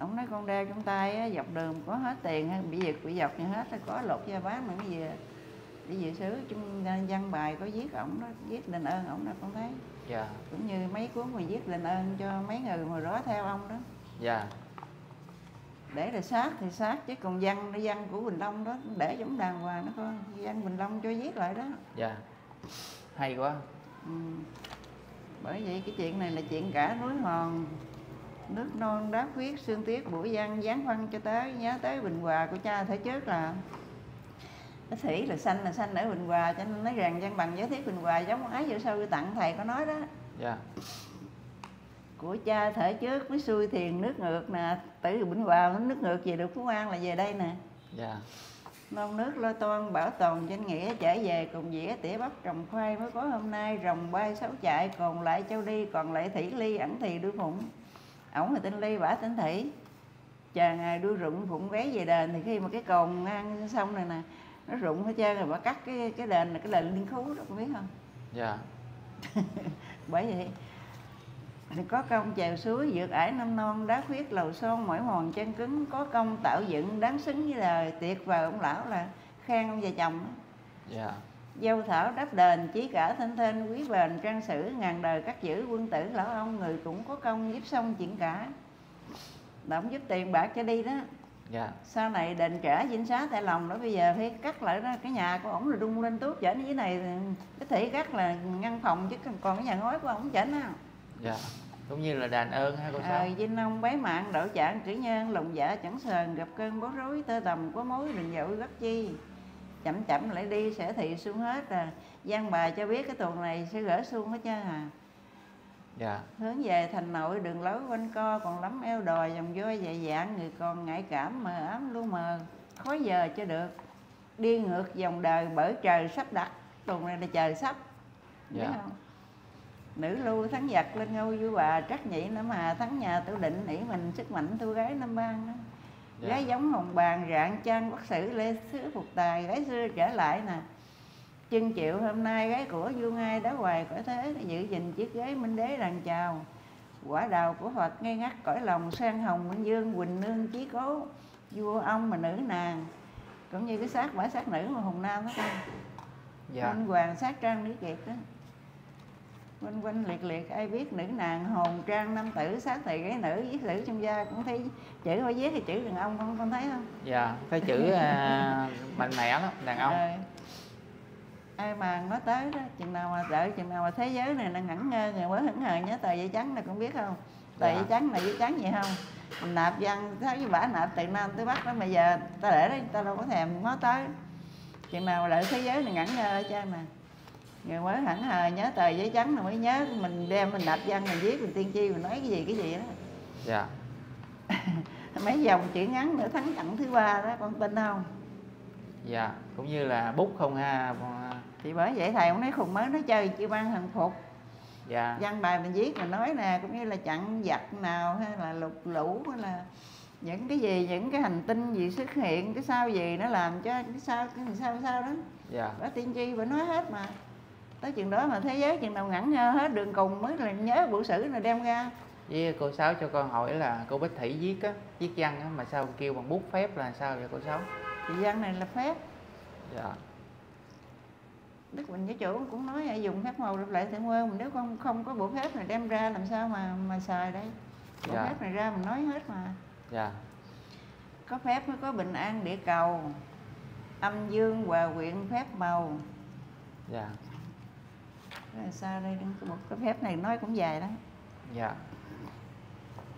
ổng nói con đeo trong tay á, dọc đường có hết tiền bị giật bị dọc như hết có lột ra bán mà cái gì đi về xứ trong văn bài có viết ổng đó viết đền ơn ổng đó con thấy. Dạ. Cũng như mấy cuốn mà viết đền ơn cho mấy người hồi đó theo ông đó. Dạ. Để là sát thì sát chứ còn văn nó văn của bình long đó để giống đàng hoàng đó con văn bình long cho viết lại đó. Dạ. Hay quá. Ừ. bởi vậy cái chuyện này là chuyện cả núi hòn nước non đá huyết xương tiết bụi văn gián văn cho tới nhớ tới bình hòa của cha thể trước là cái thủy là xanh là xanh ở bình hòa. Cho nên nói rằng văn bằng giới thiết bình hòa giống ái vô sâu tặng thầy có nói đó. Dạ. Của cha thể trước mới xuôi thiền nước ngược nè. Từ bình hòa nước ngược về được phú an là về đây nè. Dạ. Non nước lo toan bảo tồn danh nghĩa trở về cùng dĩa tỉa bắp trồng khoai mới có hôm nay. Rồng bay sáu chạy còn lại châu đi còn lại thủy ly ẩn thì đuôi phụng ổng thì tên ly bả tên thủy. Chờ ngày đuôi rụng phụng ghé về đền thì khi mà cái cồn ngang sông này nè nó rụng hết trơn rồi bà cắt cái cái đền là cái đền liên khú đó con biết không? Dạ. (laughs) Bởi vậy thì có công chèo suối vượt ải năm non đá khuyết lầu son mỏi mòn chân cứng có công tạo dựng đáng xứng với đời tiệc vào ông lão là khen ông già chồng đó. Dâu thảo đáp đền chí cả thanh thên quý bền trang sử ngàn đời cắt giữ quân tử lão ông người cũng có công giúp xong chuyện cả. Động giúp tiền bạc cho đi đó. Dạ. Sau này đền trả dinh xá tại lòng đó bây giờ phải cắt lại đó cái nhà của ổng là đung lên tuốt chở dưới này cái thể cắt là ngăn phòng chứ còn cái nhà ngói của ổng chở nào dạ cũng như là đàn ơn ha cô sáu. Ờ, Vinh ông bấy mạng đổ trạng cử nhân lòng dạ chẳng sờn gặp cơn bối rối tơ tầm có mối đừng dội gấp chi chậm chậm lại đi sẽ thị xuống hết à gian bà cho biết cái tuần này sẽ gỡ xuông hết trơn à dạ. Hướng về thành nội đường lối quanh co còn lắm eo đòi dòng voi dạy dạng người còn ngại cảm mờ ám lu mờ. Khó giờ cho được. Đi ngược dòng đời bởi trời sắp đặt. Tuần này là trời sắp. Biết Dạ. không? Nữ lưu thắng giặc lên ngôi vua bà trắc nhị nữa mà thắng nhà tử định nỉ mình sức mạnh thu gái năm ban đó. Dạ. gái giống hồng bàn rạng trang bắc sử lê sứ phục tài gái xưa trở lại nè. Chân chịu hôm nay gái của vua ngai đá hoài cõi thế giữ gìn chiếc ghế minh đế đàn chào. Quả đào của phật ngay ngắt cõi lòng sang hồng minh dương quỳnh nương chí cố vua ông mà nữ nàng. Cũng như cái xác bả xác nữ mà hùng nam đó. Con dạ. Anh hoàng sát trang nữ kiệt đó quanh quanh liệt liệt ai biết nữ nàng hồn trang nam tử sát thị gái nữ viết sử trong gia cũng thấy chữ hoa viết thì chữ đàn ông con con thấy không? Dạ cái chữ à, mạnh mẽ lắm đàn ông. Ờ. ai mà nói tới đó chừng nào mà đợi chừng nào mà thế giới này nó ngẩn ngơ người mới hững hờ nhớ tờ giấy trắng này cũng biết không? Tờ Dạ. giấy trắng là giấy trắng gì không? Mình nạp văn thấy với bả nạp từ nam tới bắc đó mà giờ ta để đấy ta đâu có thèm nói tới. Chừng nào mà đợi thế giới này ngẩn ngơ hết trơn người mới hẳn hờ nhớ tờ giấy trắng rồi mới nhớ. Mình đem mình nạp văn mình viết mình tiên tri mình nói cái gì cái gì đó. Dạ. (laughs) Mấy dòng chữ ngắn nữa thắng trận thứ ba đó con tin không? Dạ cũng như là bút không ha thì bởi vậy thầy cũng nói khùng mới nói chơi chưa ban thần phục. Dạ. Văn bài mình viết mình nói nè cũng như là chặn giặc nào hay là lục lũ hay là những cái gì những cái hành tinh gì xuất hiện cái sao gì nó làm cho cái sao cái sao sao đó. Dạ. Bà tiên tri bà nói hết mà tới chừng đó mà thế giới chừng nào ngơ hết đường cùng mới là nhớ bộ sử này đem ra. Với cô sáu cho con hỏi là cô bích thủy viết á viết văn á mà sao kêu bằng bút phép là sao vậy cô sáu? Thì văn này là phép. Dạ. Đức bình với chủ cũng nói là dùng phép màu lập lại thượng quân mình nếu không không có bộ phép này đem ra làm sao mà mà xài đây? Bộ Dạ. phép này ra mình nói hết mà. Dạ. Có phép mới có bình an địa cầu âm dương hòa quyện phép màu. Dạ Là sao đây? Một cái phép này nói cũng dài lắm. Dạ.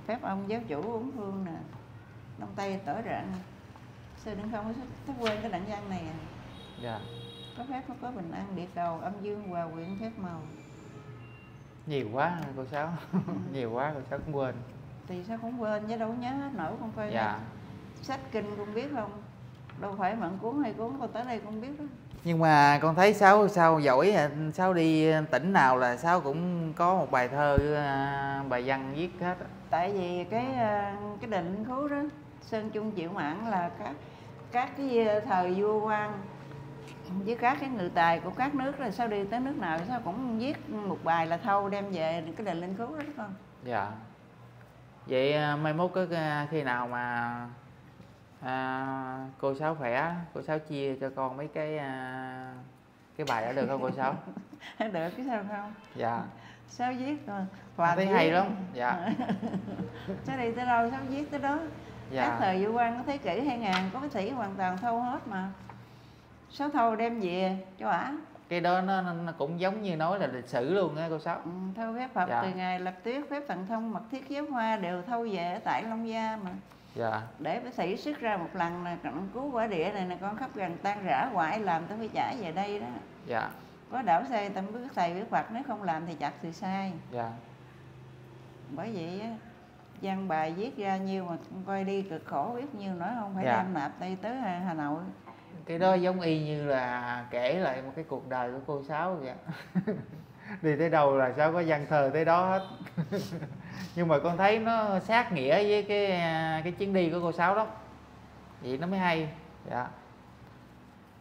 Phép ông giáo chủ bốn phương nè. Đông tây tỏ rạng sao đừng không có quên cái đoạn văn này à. dạ. Có phép mới có bình an địa cầu âm dương hòa quyện phép màu. Nhiều quá cô sáu. (laughs) Nhiều quá cô sáu cũng quên. Thì sao cũng quên chứ đâu nhớ hết nổi con coi dạ. Sách kinh con biết không đâu phải mượn cuốn hay cuốn con tới đây con biết đó. Nhưng mà con thấy sáu sao giỏi à, sáu đi tỉnh nào là sáu cũng có một bài thơ à, bài văn viết hết tại vì cái ờ, cái định khú đó sơn trung chịu mãn là các các cái thời vua quan với các cái người tài của các nước là sao đi tới nước nào sao cũng viết một bài là thâu đem về cái định linh khú đó đó con dạ. Vậy à, mai mốt có à, khi nào mà à, cô sáu khỏe. Cô sáu chia cho con mấy cái à, cái bài đó được không cô sáu? (laughs) Được cái sao không? Dạ. Sao viết rồi Con thấy hay lắm. Dạ. (laughs) Sao đi tới đâu sao viết tới đó. Các dạ thời vua quan có thế kỷ hai ngàn có cái sĩ hoàn toàn thâu hết mà. Sáu thâu đem về cho ả. Cái đó nó, nó cũng giống như nói là lịch sử luôn á cô sáu. Ừ, thâu phép phật Dạ. từ ngày lập tuyết phép thần thông mật thiết giáo hoa đều thâu về ở tại long gia mà dạ. Để bác sĩ xuất ra một lần là trận cứu quả địa này là con khắp gần tan rã hoại làm tôi phải trả về đây đó. Dạ. Có đảo sai tâm biết thầy biết phật nếu không làm thì chặt thì sai. Dạ. Bởi vậy á, văn bài viết ra nhiêu mà con coi đi cực khổ biết nhiêu nữa không phải Dạ. đem nạp đây tới Hà, Hà Nội. Cái đó giống y như là kể lại một cái cuộc đời của cô sáu vậy (laughs) (laughs) đi tới đâu là sáu có văn thơ tới đó hết. (laughs) Nhưng mà con thấy nó sát nghĩa với cái à, cái chuyến đi của cô sáu lắm vậy nó mới hay. Dạ.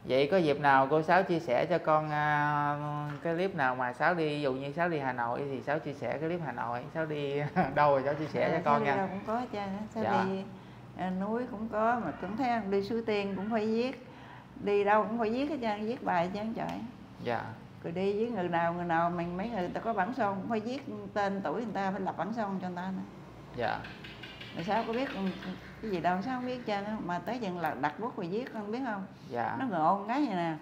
Vậy có dịp nào cô sáu chia sẻ cho con à, cái clip nào mà sáu đi ví dụ như sáu đi hà nội thì sáu chia sẻ cái clip hà nội sáu đi (laughs) đâu rồi sáu chia sẻ cho Ờ, con sao đi nha. đâu cũng có cha sao Dạ. đi à, núi cũng có mà cũng thấy đi suối tiên cũng phải viết. Đi đâu cũng phải viết hết trơn viết bài chứ trời. Dạ rồi đi với người nào người nào mình mấy người ta có bản son cũng phải viết tên tuổi người ta phải lập bản son cho người ta nữa. Dạ. Mà sao có biết cái gì đâu sao không biết á. Mà tới chừng là đặt bút rồi viết con biết không? Dạ. Nó ngộ cái vậy nè.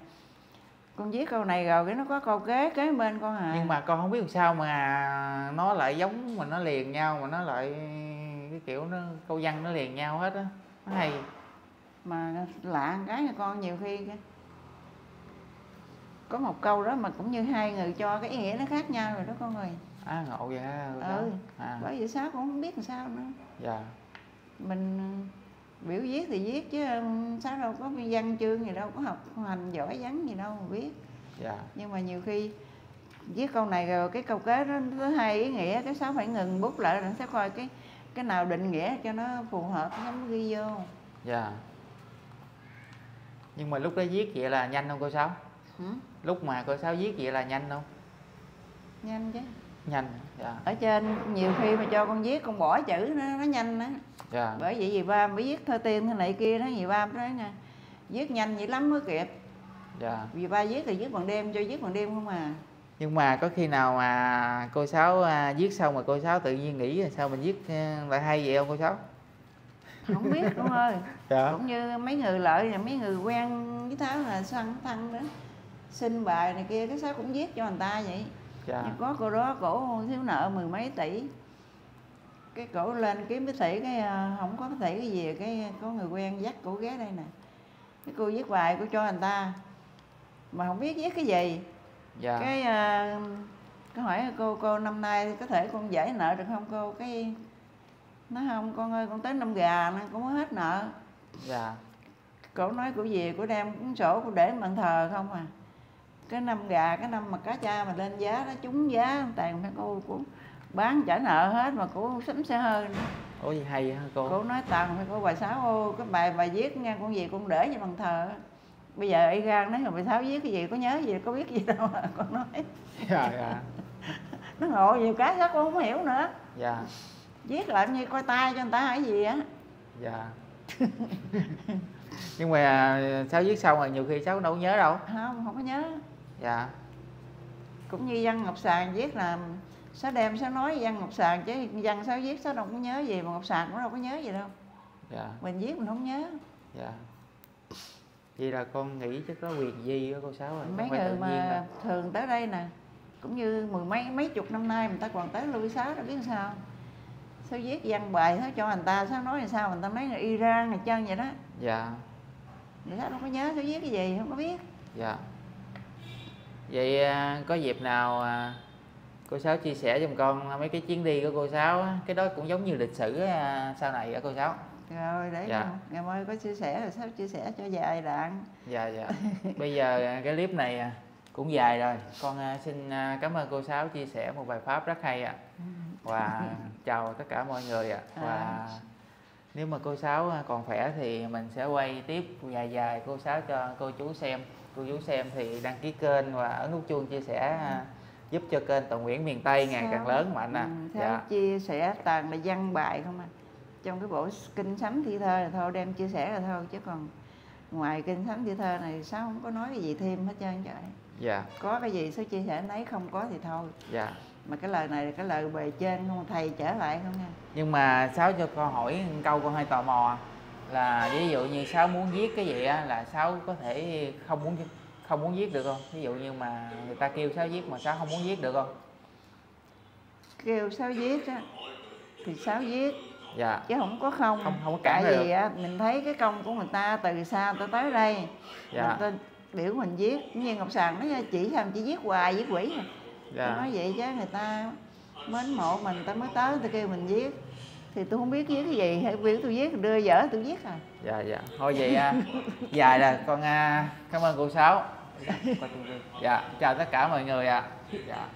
Con viết câu này rồi cái nó có câu kế kế bên con à. Nhưng mà con không biết làm sao mà nó lại giống mà nó liền nhau mà nó lại cái kiểu nó câu văn nó liền nhau hết á. Nó hay. Mà lạ cái con nhiều khi cái- có một câu đó mà cũng như hai người cho cái ý nghĩa nó khác nhau rồi đó con ơi à ngộ vậy ha Ừ. à. bởi vậy sao cũng không biết làm sao nữa. Dạ. Mình ừ, biểu viết thì viết chứ ừ, sao đâu có văn chương gì đâu có học hành giỏi vắn gì đâu mà biết dạ. Nhưng mà nhiều khi viết câu này rồi cái câu kế đó nó hai ý nghĩa cái sáu phải ngừng bút lại rồi sẽ coi cái cái nào định nghĩa cho nó phù hợp nó mới ghi vô. Dạ. Nhưng mà lúc đó viết vậy là nhanh không cô sáu ừ? lúc mà cô sáu viết vậy là nhanh không? Nhanh chứ. Nhanh dạ. Ở trên nhiều khi mà cho con viết con bỏ chữ nó nó nhanh đó dạ. Bởi vậy dì ba mới viết thơ tiên thế này kia đó dì ba nói nè viết nhanh dữ lắm mới kịp. Dạ. Dì ba viết thì viết bằng đêm cho viết bằng đêm không à. Nhưng mà có khi nào mà cô sáu à, viết xong mà cô sáu tự nhiên nghĩ là sao mình viết à, lại hay vậy không cô sáu? Không biết con ơi (laughs) dạ. Cũng như mấy người lợi mấy người quen với tháo là săn thăng đó xin bài này kia cái sáu cũng viết cho người ta vậy. Dạ Nhưng có cô đó cổ thiếu nợ mười mấy tỷ. Cái cổ lên kiếm cái tỷ cái à, không có cái tỷ cái gì cái có người quen dắt cổ ghé đây nè. Cái cô viết bài cô cho người ta. Mà không biết viết cái gì. Dạ. Cái à, cái hỏi cô cô năm nay có thể con giải nợ được không cô? Cái nói không con ơi con tới năm gà con mới hết nợ. Dạ. Cổ nói cổ về cổ đem cuốn sổ cổ để bàn thờ không à cái năm gà cái năm mà cá cha mà lên giá nó trúng giá tàn phải cô cũng bán trả nợ hết mà cổ sắm xe hơi nữa. ủa gì hay hả cô? Cổ nói tàn phải cô bà sáu ô cái bài bài viết nha con gì con để cho bàn thờ bây giờ y gan nói bà sáu viết cái gì có nhớ gì có biết gì đâu mà con nói. Dạ dạ. (laughs) Nó ngộ nhiều cái đó con không hiểu nữa. Dạ. Viết lại như coi tay cho người ta hay gì á. Dạ. (laughs) Nhưng mà à, sáu viết xong rồi nhiều khi sáu đâu có nhớ đâu. Không không có nhớ dạ. Cũng như văn ngọc sàn viết là sáu đem sáu nói văn ngọc sàn chứ văn sáu viết sáu đâu có nhớ gì mà ngọc sàn cũng đâu có nhớ gì đâu. Dạ. Mình viết mình không nhớ. Dạ. Vậy là con nghĩ chắc có quyền gì đó cô sáu rồi mấy người mà đâu. thường tới đây nè cũng như mười mấy mấy chục năm nay người ta còn tới Louis sáu đó biết sao. Sao viết văn bài sao cho người ta sao nói là sao người ta nói là Iran này chân vậy đó. Dạ. Người ta đâu có nhớ sao viết cái gì không có biết. Dạ vậy à, có dịp nào à, cô sáu chia sẻ giùm con mấy cái chuyến đi của cô sáu á, cái đó cũng giống như lịch sử à, sau này á cô sáu. Rồi để Dạ. ngày mai có chia sẻ rồi sao chia sẻ cho dài đạn dạ dạ. Bây giờ cái clip này cũng dài rồi. Con xin cảm ơn cô sáu chia sẻ một bài pháp rất hay ạ. Và chào tất cả mọi người ạ. Và nếu mà cô sáu còn khỏe thì mình sẽ quay tiếp dài dài cô sáu cho cô chú xem cô chú xem thì đăng ký kênh và ấn nút chuông chia sẻ à, giúp cho kênh Toàn Nguyễn miền Tây ngày càng lớn mạnh à. Ừ, dạ. chia sẻ toàn là văn bài không à? Trong cái bộ kinh sấm thi thơ là thôi đem chia sẻ là thôi chứ còn ngoài kinh sấm thi thơ này sao không có nói cái gì thêm hết trơn trời? Dạ. Có cái gì số chia sẻ nấy không có thì thôi. Dạ. Mà cái lời này là cái lời bề trên không thầy trở lại không nha? Nhưng mà sáu cho con hỏi câu con hơi tò mò là ví dụ như sáu muốn viết cái gì á là sáu có thể không muốn không muốn viết được không? Ví dụ như mà người ta kêu sáu viết mà sáu không muốn viết được không? Kêu sáu viết á thì sáu viết dạ. chứ không có không. Không- không có tại vì á mình thấy cái công của người ta từ xa ta tới đây dạ. người ta biểu mình viết như ngọc sàn nói chỉ sao chỉ viết hoài viết quỷ à. Dạ nói vậy chứ người ta mến mộ mình ta mới tới ta kêu mình viết thì tôi không biết viết cái gì hay biểu tôi viết đưa dở tôi viết à. Dạ dạ. Thôi vậy à, dài là con à, cảm ơn cô sáu. Dạ chào tất cả mọi người ạ. Dạ